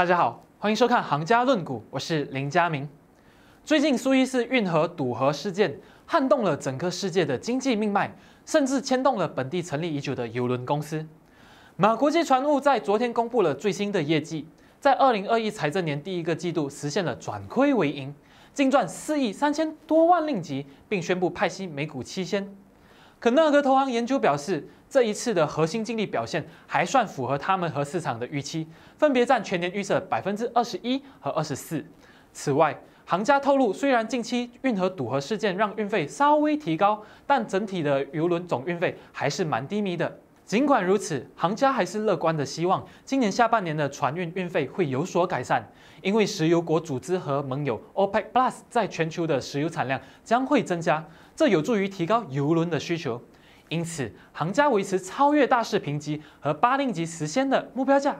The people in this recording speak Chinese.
大家好，欢迎收看《行家论股》，我是林家明。最近苏伊士运河堵河事件撼动了整个世界的经济命脉，甚至牵动了本地成立已久的邮轮公司。马国际船务在昨天公布了最新的业绩，在二零二一财政年第一个季度实现了转亏为盈，净赚四亿三千多万令吉，并宣布派息每股七仙。可那个投行研究表示，这一次的核心净利表现还算符合他们和市场的预期，分别占全年预测百分之二十一和二十四。此外，行家透露，虽然近期运河堵河事件让运费稍微提高，但整体的邮轮总运费还是蛮低迷的。尽管如此，行家还是乐观的希望今年下半年的船运运费会有所改善，因为石油国组织和盟友 OPEC Plus 在全球的石油产量将会增加，这有助于提高油轮的需求。因此，行家维持超越大市评级和八令级时先的目标价